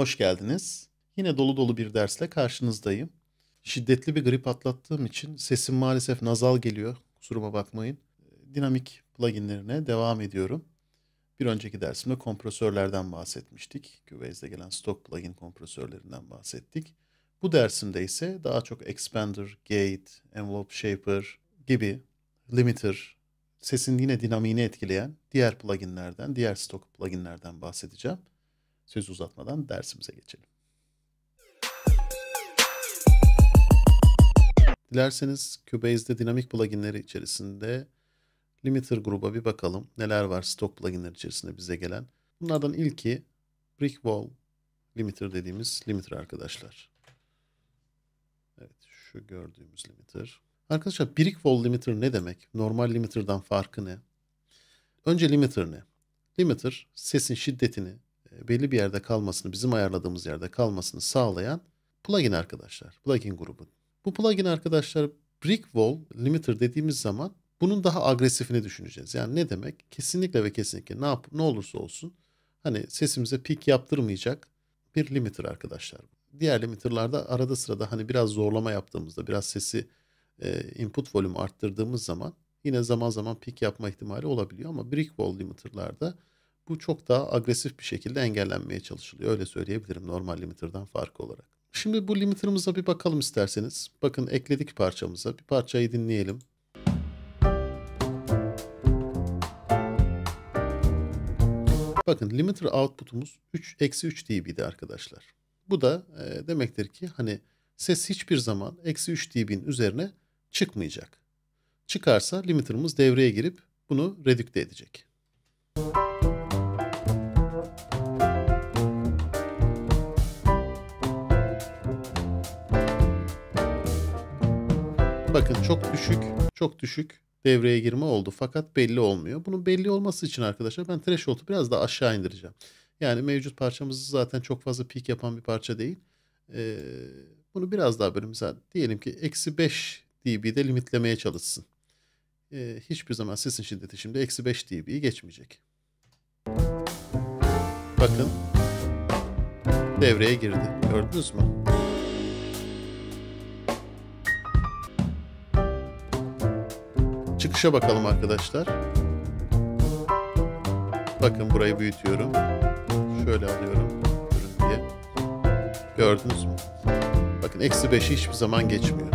Hoş geldiniz. Yine dolu dolu bir dersle karşınızdayım. Şiddetli bir grip atlattığım için sesim maalesef nazal geliyor. Kusuruma bakmayın. Dinamik pluginlerine devam ediyorum. Bir önceki dersimde kompresörlerden bahsetmiştik. Cubase'de gelen stock plugin kompresörlerinden bahsettik. Bu dersimde ise daha çok expander, gate, envelope shaper gibi limiter, sesin yine dinamiğini etkileyen diğer pluginlerden, diğer stock pluginlerden bahsedeceğim. Söz uzatmadan dersimize geçelim. Dilerseniz Cubase'de dinamik pluginleri içerisinde limiter gruba bir bakalım. Neler var stock pluginler içerisinde bize gelen. Bunlardan ilki brick wall limiter dediğimiz limiter arkadaşlar. Evet şu gördüğümüz limiter. Arkadaşlar brick wall limiter ne demek? Normal limiter'dan farkı ne? Önce limiter ne? Limiter sesin şiddetini belli bir yerde kalmasını, bizim ayarladığımız yerde kalmasını sağlayan plugin arkadaşlar. Plugin grubu. Bu plugin arkadaşlar brick wall limiter dediğimiz zaman bunun daha agresifini düşüneceğiz. Yani ne demek? Kesinlikle ve kesinlikle ne yap ne olursa olsun hani sesimize pik yaptırmayacak bir limiter arkadaşlar. Diğer limiterlarda arada sırada hani biraz zorlama yaptığımızda biraz sesi e, input volümü arttırdığımız zaman yine zaman zaman pik yapma ihtimali olabiliyor ama brick wall limiterlarda bu çok daha agresif bir şekilde engellenmeye çalışılıyor. Öyle söyleyebilirim normal limiter'dan farkı olarak. Şimdi bu limiter'ımıza bir bakalım isterseniz. Bakın ekledik parçamıza. Bir parçayı dinleyelim. Bakın limiter output'umuz 3 eksi 3 dB'di arkadaşlar. Bu da e, demektir ki hani ses hiçbir zaman eksi 3 dB'nin üzerine çıkmayacak. Çıkarsa limiter'ımız devreye girip bunu redükte edecek. Bakın çok düşük, çok düşük devreye girme oldu fakat belli olmuyor. Bunun belli olması için arkadaşlar ben threshold'u biraz daha aşağı indireceğim. Yani mevcut parçamız zaten çok fazla peak yapan bir parça değil. Ee, bunu biraz daha böyle mesela diyelim ki eksi 5 dB'de limitlemeye çalışsın. Ee, hiçbir zaman sesin şiddeti şimdi eksi 5 dB'yi geçmeyecek. Bakın devreye girdi. Gördünüz mü? Çıkışa bakalım arkadaşlar. Bakın burayı büyütüyorum. Şöyle alıyorum görüntüye. Gördünüz mü? Bakın eksi 5'i hiçbir zaman geçmiyor.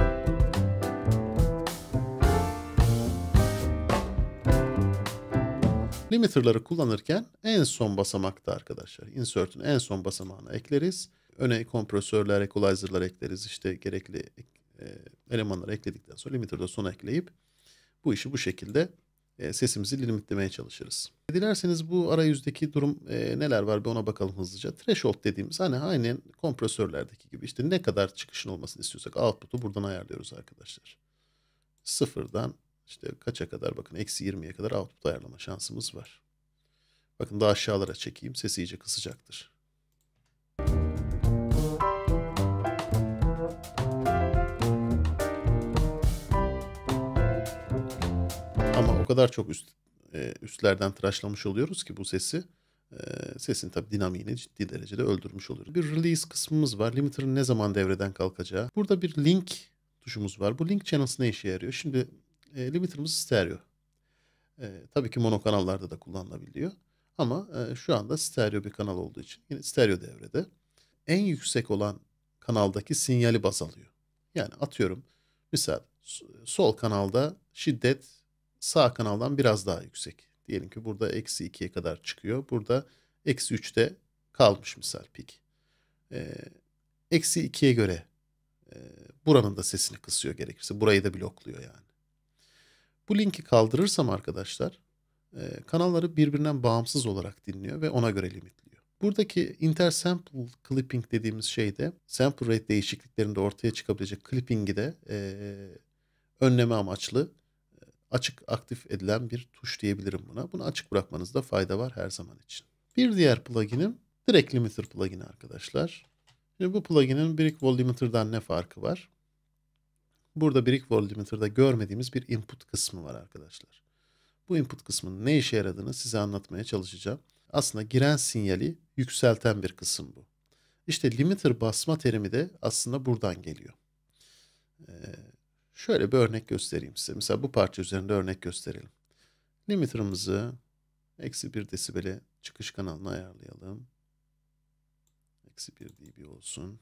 Limiter'ları kullanırken en son basamakta arkadaşlar. Insert'ün en son basamağına ekleriz. Öne kompresörler, equalizer'lar ekleriz. İşte gerekli e, elemanları ekledikten sonra limiter'da son ekleyip bu işi bu şekilde e, sesimizi limitlemeye çalışırız. Dilerseniz bu arayüzdeki durum e, neler var bir ona bakalım hızlıca. Threshold dediğimiz hani aynen kompresörlerdeki gibi işte ne kadar çıkışın olmasını istiyorsak output'u buradan ayarlıyoruz arkadaşlar. Sıfırdan işte kaça kadar bakın eksi 20'ye kadar output ayarlama şansımız var. Bakın daha aşağılara çekeyim sesi iyice kısacaktır. Kadar çok üst e, üstlerden tıraşlamış oluyoruz ki bu sesi. E, sesin tabi dinamiğini ciddi derecede öldürmüş oluyoruz. Bir release kısmımız var. Limiter'ın ne zaman devreden kalkacağı. Burada bir link tuşumuz var. Bu link channels ne işe yarıyor? Şimdi e, limiter'ımız stereo. E, tabii ki mono kanallarda da kullanılabiliyor. Ama e, şu anda stereo bir kanal olduğu için yine stereo devrede. En yüksek olan kanaldaki sinyali baz alıyor. Yani atıyorum misal sol kanalda şiddet sağ kanaldan biraz daha yüksek. Diyelim ki burada eksi 2'ye kadar çıkıyor. Burada eksi 3'te kalmış misal pik. Ee, eksi 2'ye göre e, buranın da sesini kısıyor gerekirse. Burayı da blokluyor yani. Bu linki kaldırırsam arkadaşlar e, kanalları birbirinden bağımsız olarak dinliyor ve ona göre limitliyor. Buradaki intersample clipping dediğimiz şeyde sample rate değişikliklerinde ortaya çıkabilecek clipping'i de e, önleme amaçlı açık aktif edilen bir tuş diyebilirim buna. Bunu açık bırakmanızda fayda var her zaman için. Bir diğer pluginim direkt limiter plugini arkadaşlar. Şimdi bu pluginin Brick Wall Limiter'dan ne farkı var? Burada Brick Wall Limiter'da görmediğimiz bir input kısmı var arkadaşlar. Bu input kısmının ne işe yaradığını size anlatmaya çalışacağım. Aslında giren sinyali yükselten bir kısım bu. İşte limiter basma terimi de aslında buradan geliyor. Ee, şöyle bir örnek göstereyim size. Mesela bu parça üzerinde örnek gösterelim. Limiter'ımızı eksi 1 desibele çıkış kanalına ayarlayalım. Eksi 1 dB olsun.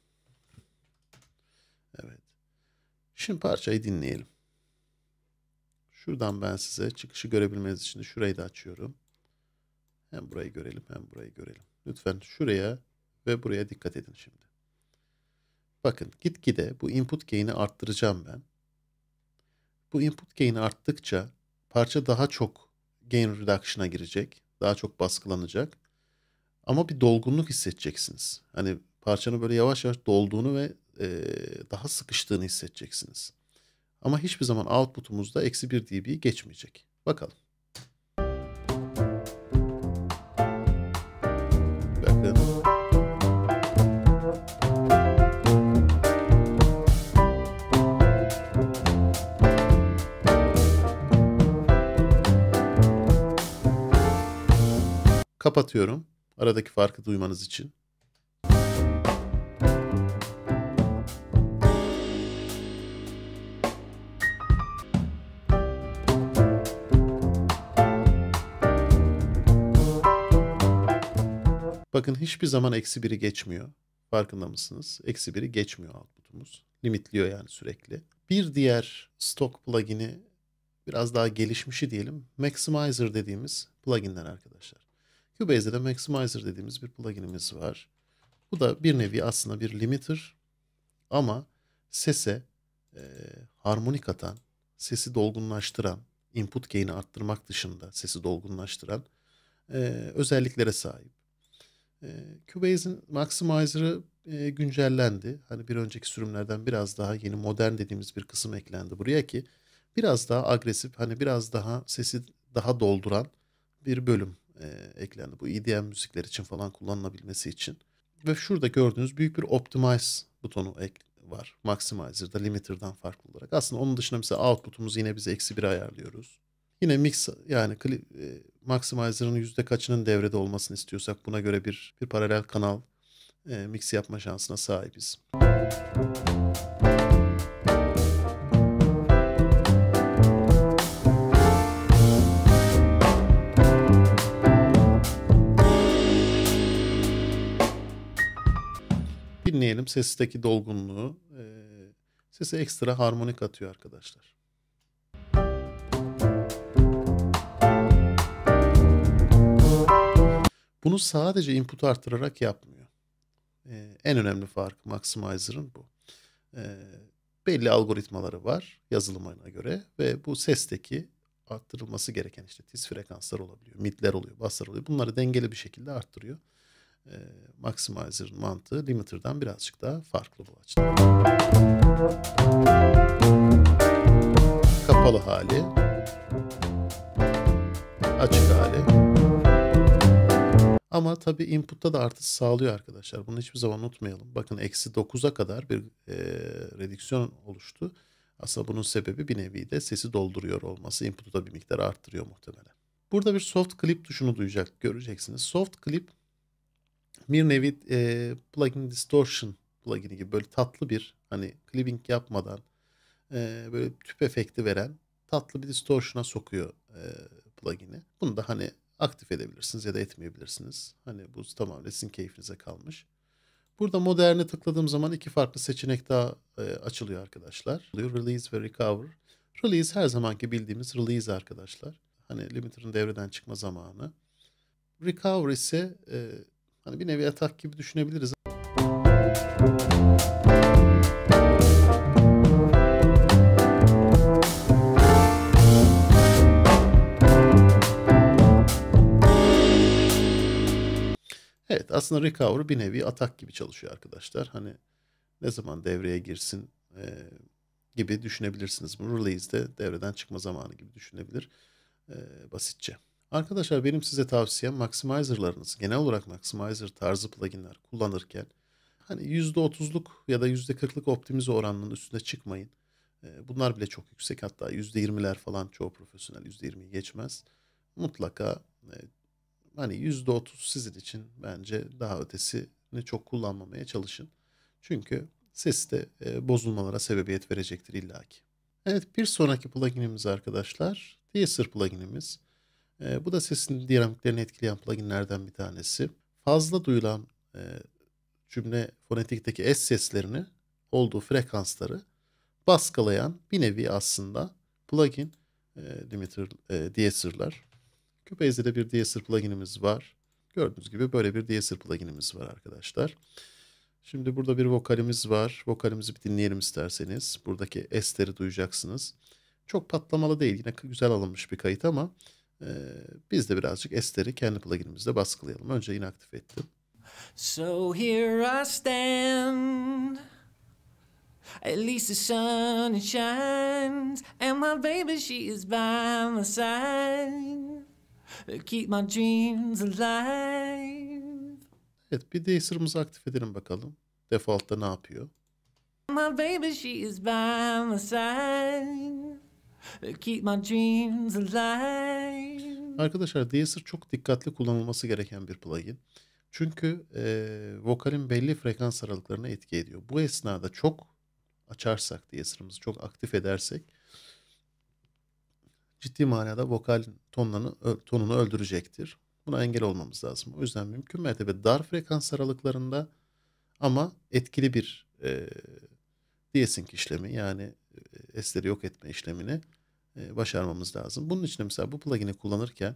Evet. Şimdi parçayı dinleyelim. Şuradan ben size çıkışı görebilmeniz için de şurayı da açıyorum. Hem burayı görelim hem burayı görelim. Lütfen şuraya ve buraya dikkat edin şimdi. Bakın gitgide bu input gain'i arttıracağım ben. Bu input gain'i arttıkça parça daha çok gain reduction'a girecek. Daha çok baskılanacak. Ama bir dolgunluk hissedeceksiniz. Hani parçanın böyle yavaş yavaş dolduğunu ve e, daha sıkıştığını hissedeceksiniz. Ama hiçbir zaman output'umuzda eksi 1 dB geçmeyecek. Bakalım. Kapatıyorum. Aradaki farkı duymanız için. Bakın hiçbir zaman eksi biri geçmiyor. Farkında mısınız? Eksi biri geçmiyor output'umuz. Limitliyor yani sürekli. Bir diğer stock plugin'i biraz daha gelişmişi diyelim. Maximizer dediğimiz pluginler arkadaşlar. Cubase'de de Maximizer dediğimiz bir pluginimiz var. Bu da bir nevi aslında bir limiter ama sese e, harmonik atan, sesi dolgunlaştıran, input gain'i arttırmak dışında sesi dolgunlaştıran e, özelliklere sahip. E, Cubase'in Maximizer'ı e, güncellendi. Hani bir önceki sürümlerden biraz daha yeni modern dediğimiz bir kısım eklendi buraya ki biraz daha agresif, hani biraz daha sesi daha dolduran bir bölüm e, eklendi. Bu EDM müzikler için falan kullanılabilmesi için. Ve şurada gördüğünüz büyük bir Optimize butonu ek var. Maximizer'da limiter'dan farklı olarak. Aslında onun dışında mesela output'umuzu yine biz eksi 1 ayarlıyoruz. Yine mix yani e, Maximizer'ın yüzde kaçının devrede olmasını istiyorsak buna göre bir bir paralel kanal e, mix yapma şansına sahibiz. Dinleyelim sesteki dolgunluğu. E, sese ekstra harmonik atıyor arkadaşlar. Bunu sadece input arttırarak yapmıyor. Ee, en önemli fark Maximizer'ın bu. Ee, belli algoritmaları var yazılımına göre ve bu sesteki arttırılması gereken işte tiz frekanslar olabiliyor, midler oluyor, basslar oluyor. Bunları dengeli bir şekilde arttırıyor. Ee, Maximizer'ın mantığı limiter'dan birazcık daha farklı bu açıdan. Kapalı hali, açık hali. Ama tabii input'ta da artış sağlıyor arkadaşlar. Bunu hiçbir zaman unutmayalım. Bakın eksi 9'a kadar bir e, redüksiyon oluştu. Aslında bunun sebebi bir nevi de sesi dolduruyor olması. Input'u da bir miktar arttırıyor muhtemelen. Burada bir soft clip tuşunu duyacak, göreceksiniz. Soft clip bir nevi e, plugin distortion plugini gibi böyle tatlı bir hani clipping yapmadan e, böyle tüp efekti veren tatlı bir distortion'a sokuyor e, plugin'i. Bunu da hani aktif edebilirsiniz ya da etmeyebilirsiniz. Hani bu tamamen sizin keyfinize kalmış. Burada moderne tıkladığım zaman iki farklı seçenek daha e, açılıyor arkadaşlar. Release ve Recover. Release her zamanki bildiğimiz release arkadaşlar. Hani limiter'ın devreden çıkma zamanı. Recover ise e, hani bir nevi atak gibi düşünebiliriz. Evet aslında recover bir nevi atak gibi çalışıyor arkadaşlar. Hani ne zaman devreye girsin e, gibi düşünebilirsiniz. Bunu release'de devreden çıkma zamanı gibi düşünebilir e, basitçe. Arkadaşlar benim size tavsiyem maximizer'larınız genel olarak maximizer tarzı pluginler kullanırken hani %30'luk ya da %40'lık optimize oranının üstüne çıkmayın. E, bunlar bile çok yüksek hatta %20'ler falan çoğu profesyonel %20'yi geçmez. Mutlaka e, hani %30 sizin için bence daha ötesi çok kullanmamaya çalışın. Çünkü seste e, bozulmalara sebebiyet verecektir illaki. Evet bir sonraki pluginimiz arkadaşlar Deezer pluginimiz. E, bu da sesin dinamiklerini etkileyen pluginlerden bir tanesi. Fazla duyulan e, cümle fonetikteki S seslerini olduğu frekansları baskılayan bir nevi aslında plugin e, limiter e, deesser'lar. Cubase'de de bir deesser pluginimiz var. Gördüğünüz gibi böyle bir deesser pluginimiz var arkadaşlar. Şimdi burada bir vokalimiz var. Vokalimizi bir dinleyelim isterseniz. Buradaki esleri duyacaksınız. Çok patlamalı değil. Yine güzel alınmış bir kayıt ama e, biz de birazcık esleri kendi pluginimizde baskılayalım. Önce inaktif ettim. So here I stand At least the sun shines And my baby she is by my side Keep my dreams alive Evet bir Deezer'ımızı aktif edelim bakalım. Default'ta ne yapıyor? My baby she is by my side. Keep my dreams alive. Arkadaşlar Deezer çok dikkatli kullanılması gereken bir plugin. Çünkü e, vokalin belli frekans aralıklarına etki ediyor. Bu esnada çok açarsak Deezer'ımızı çok aktif edersek ciddi manada vokal tonlarını, tonunu öldürecektir. Buna engel olmamız lazım. O yüzden mümkün mertebe dar frekans aralıklarında ama etkili bir e, desync işlemi yani e, esleri yok etme işlemini e, başarmamız lazım. Bunun için mesela bu plugin'i kullanırken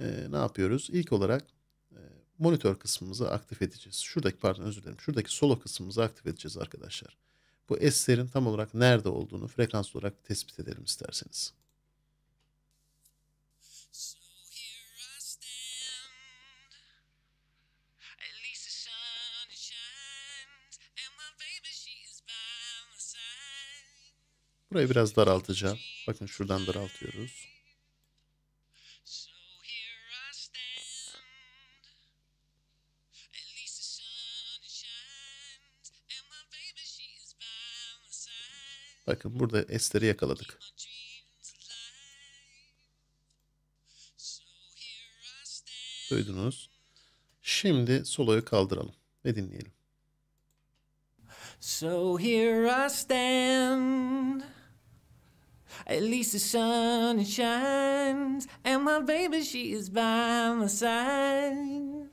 e, ne yapıyoruz? İlk olarak e, monitör kısmımızı aktif edeceğiz. Şuradaki pardon özür dilerim. Şuradaki solo kısmımızı aktif edeceğiz arkadaşlar. Bu eslerin tam olarak nerede olduğunu frekans olarak tespit edelim isterseniz. Burayı biraz daraltacağım. Bakın şuradan daraltıyoruz. Bakın burada esleri yakaladık. Duydunuz. Şimdi soloyu kaldıralım ve dinleyelim. So here I stand At least the sun shines, and my baby she is by my side.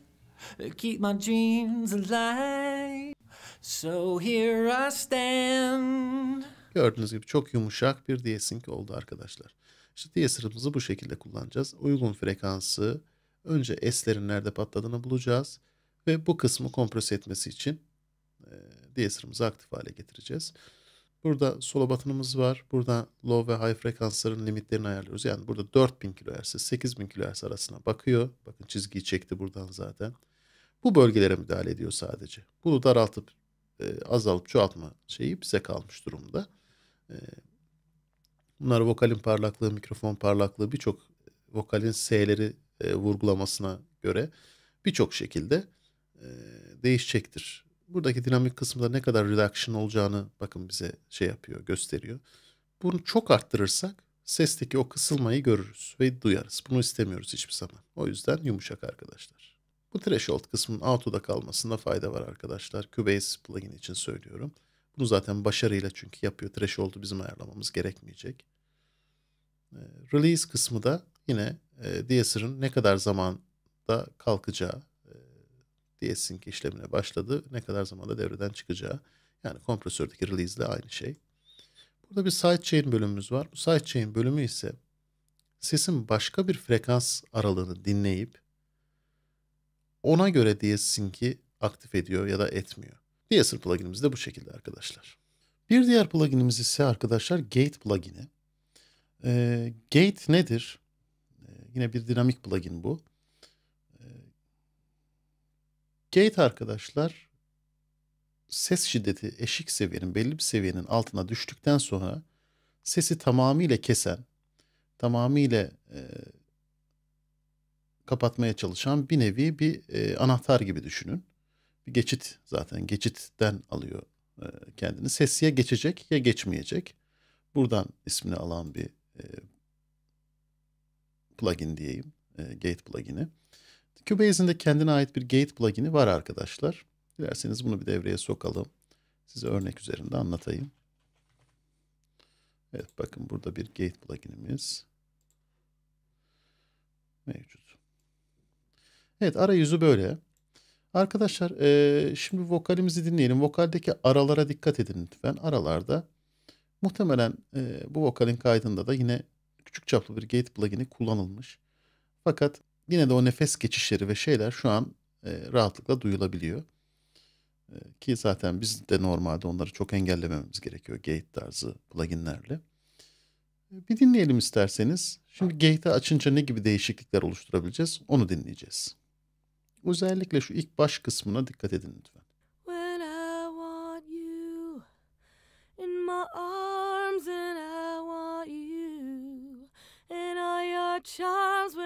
Keep my dreams alive. So here I stand. Gördüğünüz gibi çok yumuşak bir desync oldu arkadaşlar. İşte deesser'ımızı bu şekilde kullanacağız. Uygun frekansı önce eslerin nerede patladığını bulacağız ve bu kısmı kompres etmesi için e, deesser'ımızı aktif hale getireceğiz. Burada solo button'ımız var. Burada low ve high frekansların limitlerini ayarlıyoruz. Yani burada 4000 kHz 8000 kHz arasına bakıyor. Bakın çizgiyi çekti buradan zaten. Bu bölgelere müdahale ediyor sadece. Bunu daraltıp e, azalıp çoğaltma şeyi bize kalmış durumda. E, bunlar vokalin parlaklığı, mikrofon parlaklığı birçok vokalin S'leri e, vurgulamasına göre birçok şekilde e, değişecektir buradaki dinamik kısımda ne kadar reduction olacağını bakın bize şey yapıyor, gösteriyor. Bunu çok arttırırsak sesteki o kısılmayı görürüz ve duyarız. Bunu istemiyoruz hiçbir zaman. O yüzden yumuşak arkadaşlar. Bu threshold kısmının auto'da kalmasında fayda var arkadaşlar. Cubase plugin için söylüyorum. Bunu zaten başarıyla çünkü yapıyor. Threshold'u bizim ayarlamamız gerekmeyecek. Ee, release kısmı da yine e, Deezer'ın ne kadar zamanda kalkacağı desync işlemine başladı. Ne kadar zamanda devreden çıkacağı. Yani kompresördeki release ile aynı şey. Burada bir sidechain bölümümüz var. Bu sidechain bölümü ise sesin başka bir frekans aralığını dinleyip ona göre desync'i aktif ediyor ya da etmiyor. Deesser pluginimiz de bu şekilde arkadaşlar. Bir diğer pluginimiz ise arkadaşlar Gate plugini. Ee, Gate nedir? Ee, yine bir dinamik plugin bu. Gate arkadaşlar ses şiddeti eşik seviyenin belli bir seviyenin altına düştükten sonra sesi tamamıyla kesen, tamamıyla e, kapatmaya çalışan bir nevi bir e, anahtar gibi düşünün. Bir geçit zaten geçitten alıyor e, kendini. Ses ya geçecek ya geçmeyecek. Buradan ismini alan bir e, plugin diyeyim. E, gate plugin'i. Cubase'in de kendine ait bir gate plugin'i var arkadaşlar. Dilerseniz bunu bir devreye sokalım. Size örnek üzerinde anlatayım. Evet bakın burada bir gate pluginimiz mevcut. Evet arayüzü böyle. Arkadaşlar e, şimdi vokalimizi dinleyelim. Vokaldeki aralara dikkat edin lütfen. Aralarda muhtemelen e, bu vokalin kaydında da yine küçük çaplı bir gate plugin'i kullanılmış. Fakat yine de o nefes geçişleri ve şeyler şu an e, rahatlıkla duyulabiliyor. E, ki zaten biz de normalde onları çok engellemememiz gerekiyor gate tarzı pluginlerle. E, bir dinleyelim isterseniz. Şimdi gate'i açınca ne gibi değişiklikler oluşturabileceğiz onu dinleyeceğiz. Özellikle şu ilk baş kısmına dikkat edin lütfen. Charms.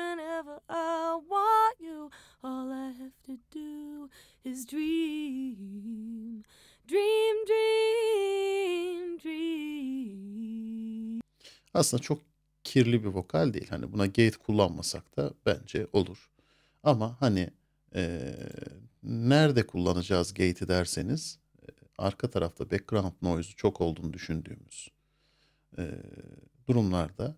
Have to do is dream, dream, dream, dream. Aslında çok kirli bir vokal değil. Hani buna gate kullanmasak da bence olur. Ama hani e, nerede kullanacağız gate'i derseniz e, arka tarafta background noise'u çok olduğunu düşündüğümüz e, durumlarda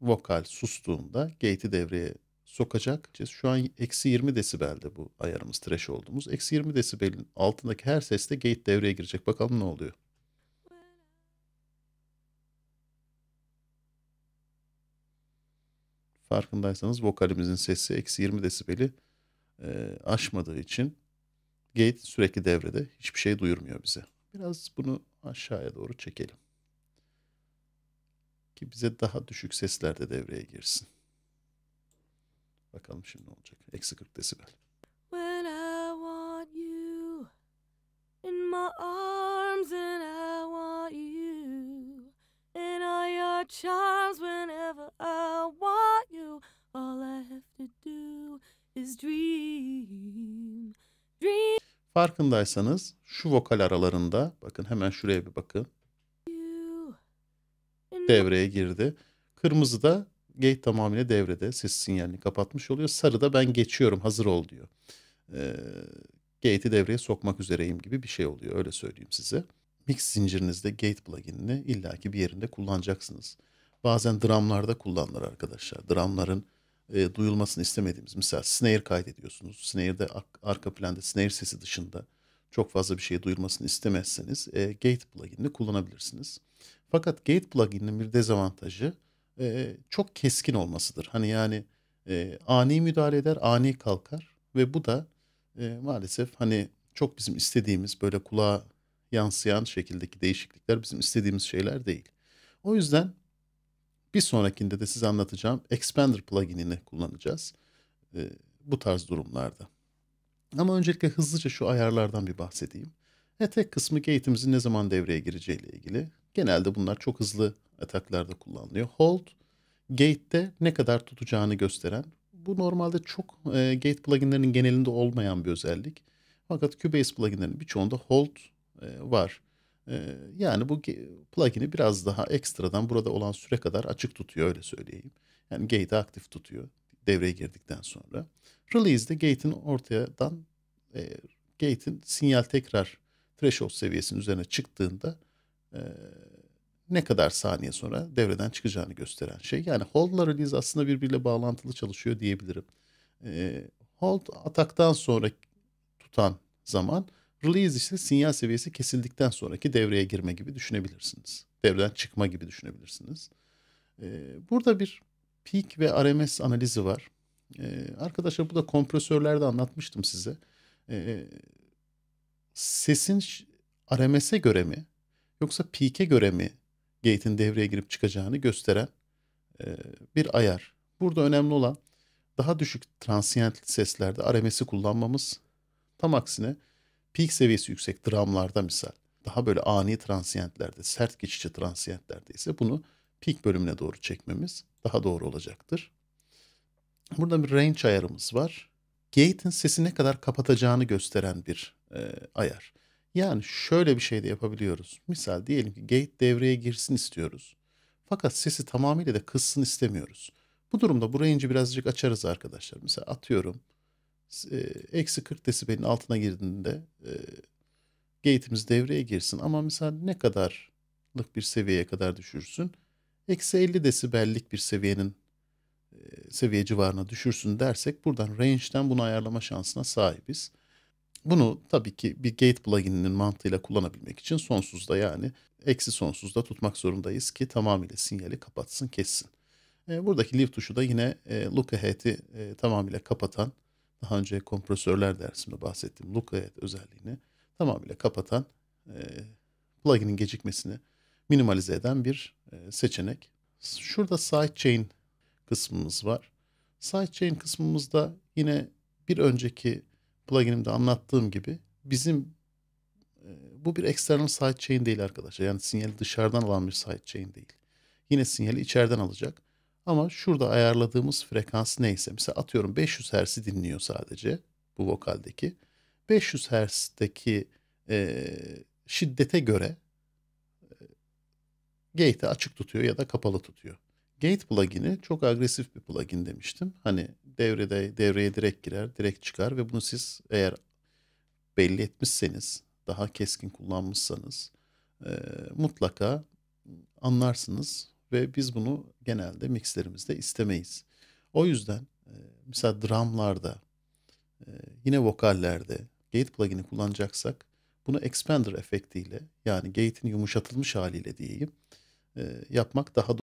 vokal sustuğunda gate'i devreye sokacak. Şu an eksi 20 desibelde bu ayarımız threshold'umuz. Eksi 20 desibelin altındaki her seste gate devreye girecek. Bakalım ne oluyor. Farkındaysanız vokalimizin sesi eksi 20 desibeli e, aşmadığı için gate sürekli devrede. Hiçbir şey duyurmuyor bize. Biraz bunu aşağıya doğru çekelim. Ki bize daha düşük sesler de devreye girsin. Bakalım şimdi ne olacak. Eksi 40 desibel. When I want you in my arms, and I want you in all your charms. Whenever I want you, all I have to do is dream, dream Farkındaysanız şu vokal aralarında bakın hemen şuraya bir bakın. Devreye girdi. Kırmızı da gate tamamıyla devrede. Ses sinyalini kapatmış oluyor. Sarı da ben geçiyorum hazır ol diyor. Ee, gate'i devreye sokmak üzereyim gibi bir şey oluyor. Öyle söyleyeyim size. Mix zincirinizde gate pluginini illaki bir yerinde kullanacaksınız. Bazen drumlarda kullanılır arkadaşlar. Drumların e, duyulmasını istemediğimiz mesela snare kaydediyorsunuz. Snare'de arka planda snare sesi dışında çok fazla bir şey duyulmasını istemezseniz e, gate pluginini kullanabilirsiniz. Fakat gate plugininin bir dezavantajı e, çok keskin olmasıdır. Hani yani e, ani müdahale eder, ani kalkar ve bu da e, maalesef hani çok bizim istediğimiz böyle kulağa yansıyan şekildeki değişiklikler bizim istediğimiz şeyler değil. O yüzden bir sonrakinde de size anlatacağım Expander pluginini kullanacağız e, bu tarz durumlarda. Ama öncelikle hızlıca şu ayarlardan bir bahsedeyim. E, tek kısmı gate'imizin ne zaman devreye gireceği ile ilgili. Genelde bunlar çok hızlı ataklarda kullanılıyor. Hold, gate'de ne kadar tutacağını gösteren. Bu normalde çok e, gate pluginlerinin genelinde olmayan bir özellik. Fakat Cubase pluginlerinin birçoğunda hold e, var. E, yani bu plugin'i biraz daha ekstradan burada olan süre kadar açık tutuyor öyle söyleyeyim. Yani gate'i aktif tutuyor devreye girdikten sonra. Release'de gate'in ortadan e, gate'in sinyal tekrar threshold seviyesinin üzerine çıktığında e, ne kadar saniye sonra devreden çıkacağını gösteren şey. Yani hold ile release aslında birbiriyle bağlantılı çalışıyor diyebilirim. E, hold ataktan sonra tutan zaman release ise sinyal seviyesi kesildikten sonraki devreye girme gibi düşünebilirsiniz. Devreden çıkma gibi düşünebilirsiniz. E, burada bir peak ve RMS analizi var. E, arkadaşlar bu da kompresörlerde anlatmıştım size. E, sesin RMS'e göre mi yoksa peak'e göre mi gate'in devreye girip çıkacağını gösteren e, bir ayar. Burada önemli olan daha düşük transient seslerde RMS'i kullanmamız. Tam aksine peak seviyesi yüksek drumlarda misal daha böyle ani transientlerde, sert geçici transientlerde ise bunu peak bölümüne doğru çekmemiz daha doğru olacaktır. Burada bir range ayarımız var. Gate'in sesi ne kadar kapatacağını gösteren bir e, ayar. Yani şöyle bir şey de yapabiliyoruz. Misal diyelim ki gate devreye girsin istiyoruz. Fakat sesi tamamıyla da kıssın istemiyoruz. Bu durumda bu range'i birazcık açarız arkadaşlar. Mesela atıyorum e, eksi 40 desibelin altına girdiğinde e, gate'imiz devreye girsin. Ama mesela ne kadarlık bir seviyeye kadar düşürsün? Eksi 50 desibellik bir seviyenin e, seviye civarına düşürsün dersek buradan range'den bunu ayarlama şansına sahibiz. Bunu tabii ki bir gate plugin'inin mantığıyla kullanabilmek için sonsuzda yani eksi sonsuzda tutmak zorundayız ki tamamıyla sinyali kapatsın kessin. E, buradaki leave tuşu da yine e, look ahead'i e, tamamıyla kapatan daha önce kompresörler dersimde bahsettiğim look ahead özelliğini tamamıyla kapatan e, plugin'in gecikmesini minimalize eden bir e, seçenek. Şurada sidechain kısmımız var. Sidechain kısmımızda yine bir önceki pluginimde anlattığım gibi bizim e, bu bir external sidechain değil arkadaşlar. Yani sinyali dışarıdan alan bir sidechain değil. Yine sinyali içeriden alacak. Ama şurada ayarladığımız frekans neyse. Mesela atıyorum 500 Hz'i dinliyor sadece bu vokaldeki. 500 Hz'deki e, şiddete göre e, gate'i açık tutuyor ya da kapalı tutuyor. Gate plugin'i çok agresif bir plugin demiştim. Hani devrede devreye direkt girer, direkt çıkar ve bunu siz eğer belli etmişseniz, daha keskin kullanmışsanız e, mutlaka anlarsınız ve biz bunu genelde mixlerimizde istemeyiz. O yüzden e, mesela drumlarda, e, yine vokallerde gate plugin'i kullanacaksak bunu expander efektiyle yani gate'in yumuşatılmış haliyle diyeyim e, yapmak daha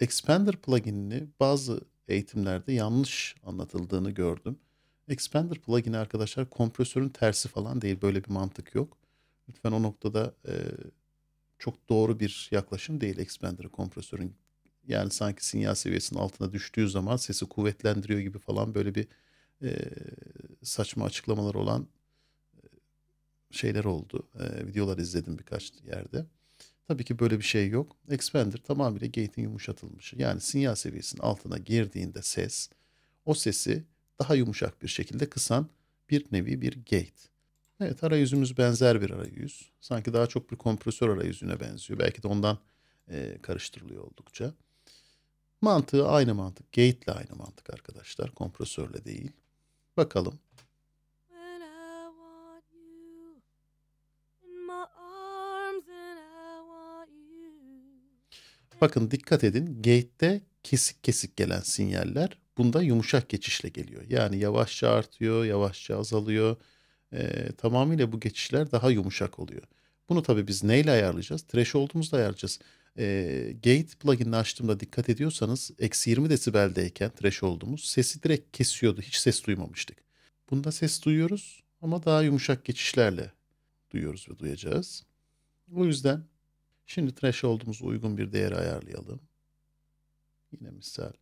Expander pluginini bazı eğitimlerde yanlış anlatıldığını gördüm. Expander plugini arkadaşlar kompresörün tersi falan değil. Böyle bir mantık yok. Lütfen o noktada e, çok doğru bir yaklaşım değil Expander kompresörün. Yani sanki sinyal seviyesinin altına düştüğü zaman sesi kuvvetlendiriyor gibi falan böyle bir e, saçma açıklamalar olan e, şeyler oldu. E, videolar izledim birkaç yerde. Tabii ki böyle bir şey yok. Expander tamamıyla gate'in yumuşatılmışı. Yani sinyal seviyesinin altına girdiğinde ses o sesi daha yumuşak bir şekilde kısan bir nevi bir gate. Evet arayüzümüz benzer bir arayüz. Sanki daha çok bir kompresör arayüzüne benziyor. Belki de ondan e, karıştırılıyor oldukça. Mantığı aynı mantık. Gate ile aynı mantık arkadaşlar. Kompresörle değil. Bakalım. Bakın dikkat edin gate'de kesik kesik gelen sinyaller bunda yumuşak geçişle geliyor. Yani yavaşça artıyor, yavaşça azalıyor. Ee, tamamıyla bu geçişler daha yumuşak oluyor. Bunu tabii biz neyle ayarlayacağız? Threshold'umuzla ayarlayacağız. Ee, gate pluginini açtığımda dikkat ediyorsanız eksi 20 desibeldeyken threshold'umuz sesi direkt kesiyordu. Hiç ses duymamıştık. Bunda ses duyuyoruz ama daha yumuşak geçişlerle duyuyoruz ve duyacağız. O yüzden Şimdi threshold'umuzu uygun bir değere ayarlayalım. Yine misal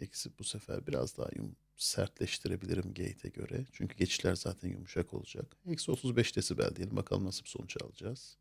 eksi bu sefer biraz daha yum sertleştirebilirim gate'e göre. Çünkü geçişler zaten yumuşak olacak. Eksi 35 desibel diyelim. Bakalım nasıl bir sonuç alacağız.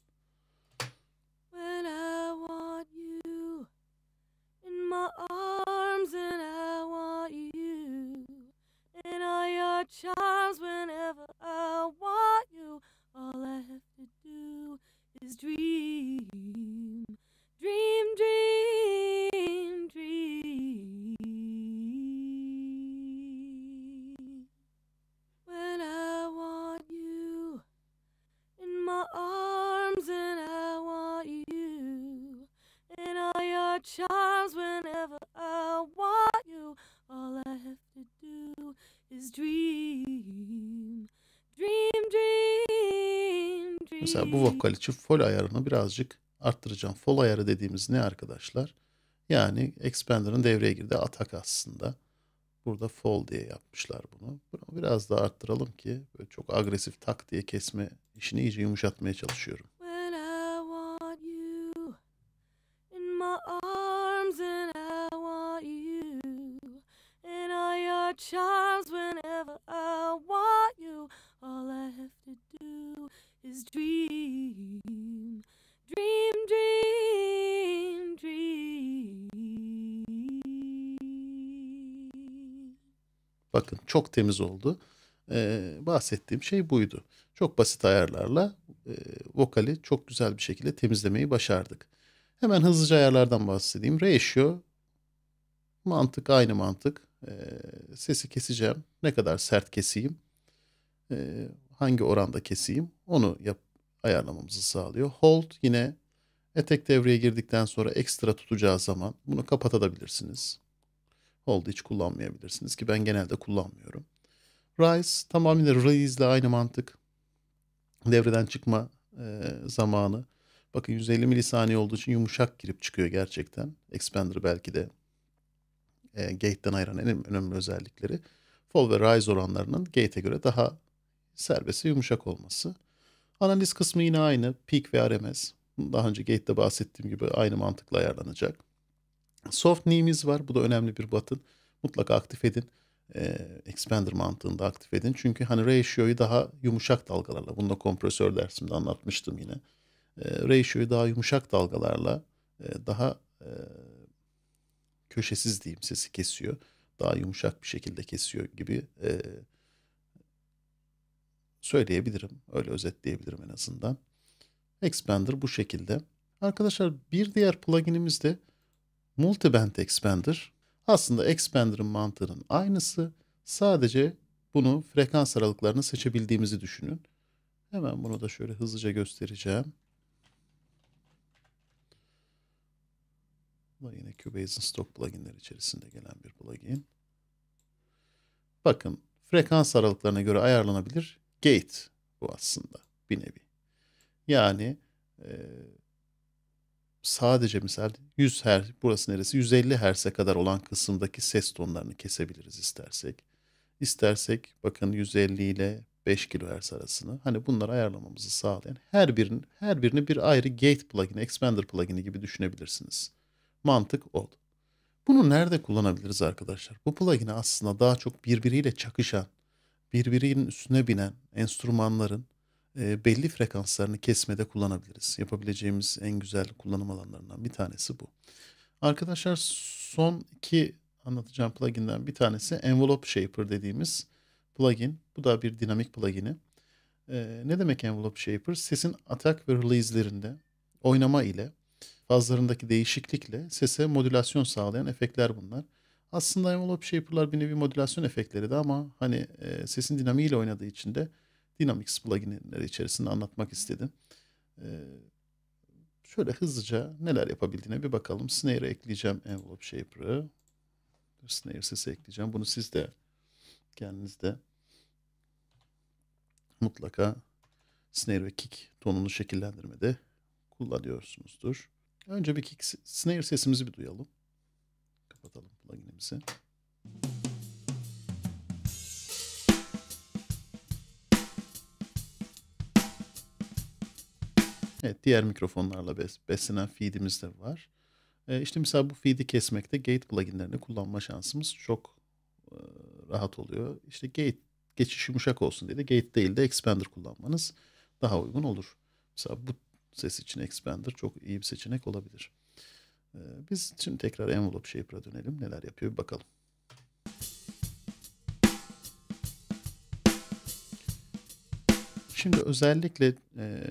Charms whenever I want you, all I have to do is dream, dream, dream. Mesela bu vokal için fol ayarını birazcık arttıracağım. Fol ayarı dediğimiz ne arkadaşlar? Yani Expander'ın devreye girdiği atak aslında. Burada fol diye yapmışlar bunu. Bunu biraz daha arttıralım ki böyle çok agresif tak diye kesme işini iyice yumuşatmaya çalışıyorum. Çok temiz oldu. Ee, bahsettiğim şey buydu. Çok basit ayarlarla e, vokali çok güzel bir şekilde temizlemeyi başardık. Hemen hızlıca ayarlardan bahsedeyim. Ratio Mantık aynı mantık. Ee, sesi keseceğim. Ne kadar sert keseyim, e, hangi oranda keseyim onu yap, ayarlamamızı sağlıyor. Hold yine etek devreye girdikten sonra ekstra tutacağı zaman bunu kapatabilirsiniz. Hold'u hiç kullanmayabilirsiniz ki ben genelde kullanmıyorum. Rise tamamıyla release ile aynı mantık. Devreden çıkma e, zamanı. Bakın 150 milisaniye olduğu için yumuşak girip çıkıyor gerçekten. Expander belki de e, gate'den ayıran en önemli özellikleri. Fall ve rise oranlarının gate'e göre daha serbest ve yumuşak olması. Analiz kısmı yine aynı. Peak ve RMS. Daha önce gate'de bahsettiğim gibi aynı mantıkla ayarlanacak. Soft knee'miz var. Bu da önemli bir button. Mutlaka aktif edin. Ee, expander mantığında aktif edin. Çünkü hani ratio'yu daha yumuşak dalgalarla. Bunu da kompresör dersimde anlatmıştım yine. Ee, ratio'yu daha yumuşak dalgalarla e, daha e, köşesiz diyeyim sesi kesiyor. Daha yumuşak bir şekilde kesiyor gibi e, söyleyebilirim. Öyle özetleyebilirim en azından. Expander bu şekilde. Arkadaşlar bir diğer pluginimiz de Multiband Expander. Aslında Expander'ın mantığının aynısı. Sadece bunu frekans aralıklarını seçebildiğimizi düşünün. Hemen bunu da şöyle hızlıca göstereceğim. Bu yine Cubase'in stock pluginler içerisinde gelen bir plugin. Bakın frekans aralıklarına göre ayarlanabilir gate bu aslında bir nevi. Yani e, sadece misal 100 Hz, burası neresi? 150 Hz'e kadar olan kısımdaki ses tonlarını kesebiliriz istersek. İstersek bakın 150 ile 5 kHz arasını hani bunları ayarlamamızı sağlayan her birinin her birini bir ayrı gate plugin, expander plugin'i gibi düşünebilirsiniz. Mantık o. Bunu nerede kullanabiliriz arkadaşlar? Bu plugin'i aslında daha çok birbiriyle çakışan, birbirinin üstüne binen enstrümanların e, belli frekanslarını kesmede kullanabiliriz. Yapabileceğimiz en güzel kullanım alanlarından bir tanesi bu. Arkadaşlar son iki anlatacağım pluginden bir tanesi Envelope Shaper dediğimiz plugin. Bu da bir dinamik plugini. E, ne demek Envelope Shaper? Sesin atak ve release'lerinde oynama ile fazlarındaki değişiklikle sese modülasyon sağlayan efektler bunlar. Aslında envelope shaper'lar bir nevi modülasyon efektleriydi ama hani e, sesin dinamiğiyle oynadığı için de Dynamics pluginleri içerisinde anlatmak istedim. E, şöyle hızlıca neler yapabildiğine bir bakalım. Snare ekleyeceğim envelope shaper'ı. Snare sesi ekleyeceğim. Bunu siz de kendiniz de mutlaka snare ve kick tonunu şekillendirmede kullanıyorsunuzdur. Önce bir kick snare sesimizi bir duyalım. Kapatalım pluginimizi. Evet diğer mikrofonlarla bes beslenen feed'imiz de var. Ee, işte mesela bu feed'i kesmekte gate pluginlerini kullanma şansımız çok e, rahat oluyor. İşte gate geçiş yumuşak olsun diye de gate değil de expander kullanmanız daha uygun olur. Mesela bu ses için expander çok iyi bir seçenek olabilir. Ee, biz şimdi tekrar envelope shaper'a dönelim. Neler yapıyor bir bakalım. Şimdi özellikle e,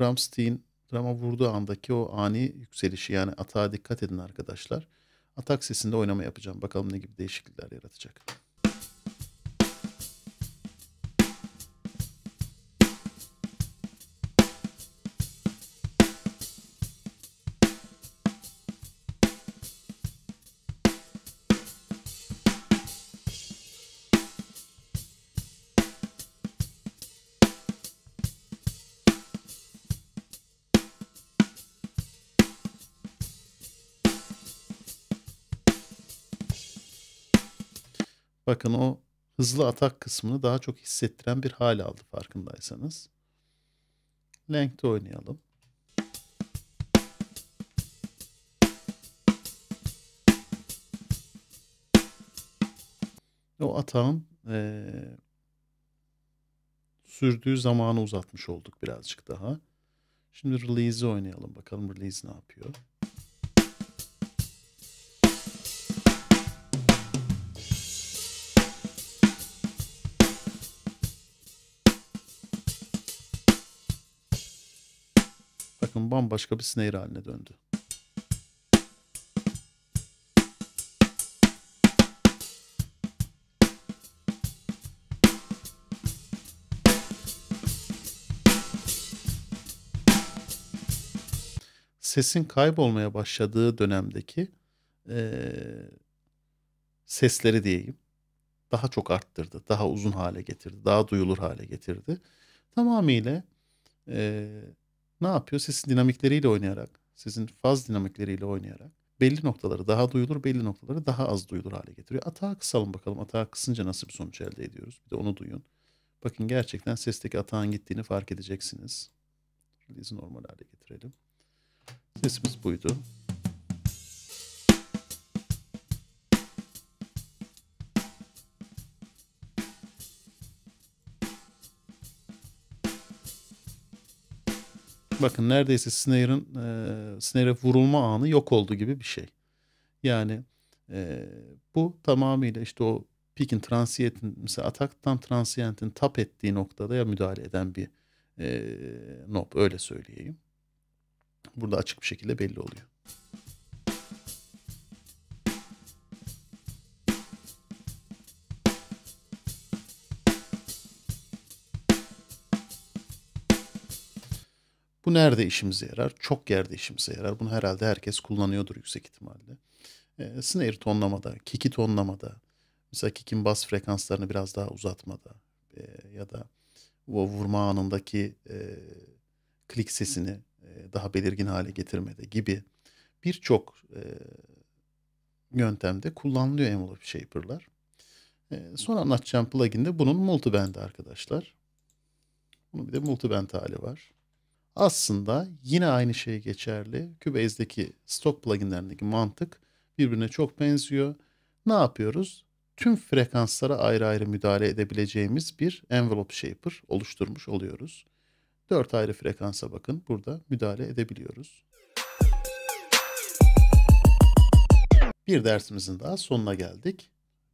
Ramstein drama vurduğu andaki o ani yükselişi yani atağa dikkat edin arkadaşlar. Atak sesinde oynama yapacağım. Bakalım ne gibi değişiklikler yaratacak. Bakın o hızlı atak kısmını daha çok hissettiren bir hal aldı farkındaysanız. Length'te oynayalım. O atağın e, sürdüğü zamanı uzatmış olduk birazcık daha. Şimdi release'i oynayalım. Bakalım release ne yapıyor. bambaşka bir snare haline döndü. Sesin kaybolmaya başladığı dönemdeki e, sesleri diyeyim daha çok arttırdı, daha uzun hale getirdi, daha duyulur hale getirdi. Tamamıyla e, ne yapıyor? Sesin dinamikleriyle oynayarak, sesin faz dinamikleriyle oynayarak belli noktaları daha duyulur, belli noktaları daha az duyulur hale getiriyor. Atağı kısalım bakalım. Atağı kısınca nasıl bir sonuç elde ediyoruz? Bir de onu duyun. Bakın gerçekten sesteki atağın gittiğini fark edeceksiniz. Release'i normal hale getirelim. Sesimiz buydu. Bakın neredeyse snare'ın e, snare'e vurulma anı yok oldu gibi bir şey. Yani e, bu tamamıyla işte o peak'in transient'in mesela ataktan transient'in tap ettiği noktada ya müdahale eden bir e, knob öyle söyleyeyim. Burada açık bir şekilde belli oluyor. Nerede işimize yarar? Çok yerde işimize yarar. Bunu herhalde herkes kullanıyordur yüksek ihtimalle. E, snare tonlamada, kick'i tonlamada, mesela kick'in bas frekanslarını biraz daha uzatmada e, ya da o vurma anındaki e, klik sesini e, daha belirgin hale getirmede gibi birçok e, yöntemde kullanılıyor envelope shaper'lar. E, son anlatacağım plugin de bunun multiband'i arkadaşlar. Bunun bir de multiband hali var. Aslında yine aynı şey geçerli. Cubase'deki stok pluginlerindeki mantık birbirine çok benziyor. Ne yapıyoruz? Tüm frekanslara ayrı ayrı müdahale edebileceğimiz bir envelope shaper oluşturmuş oluyoruz. Dört ayrı frekansa bakın burada müdahale edebiliyoruz. Bir dersimizin daha sonuna geldik.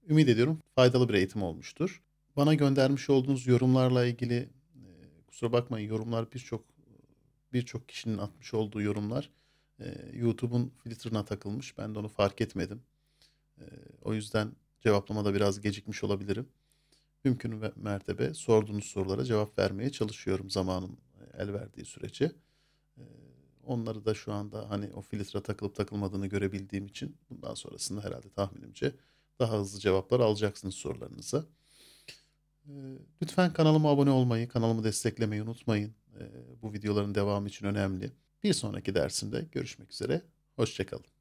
Ümit ediyorum faydalı bir eğitim olmuştur. Bana göndermiş olduğunuz yorumlarla ilgili kusura bakmayın yorumlar birçok birçok kişinin atmış olduğu yorumlar e, YouTube'un filtrına takılmış. Ben de onu fark etmedim. E, o yüzden cevaplamada biraz gecikmiş olabilirim. Mümkün mertebe sorduğunuz sorulara cevap vermeye çalışıyorum zamanım el verdiği sürece. E, onları da şu anda hani o filtre takılıp takılmadığını görebildiğim için bundan sonrasında herhalde tahminimce daha hızlı cevaplar alacaksınız sorularınıza. Lütfen kanalıma abone olmayı, kanalımı desteklemeyi unutmayın. Bu videoların devamı için önemli. Bir sonraki dersimde görüşmek üzere. Hoşçakalın.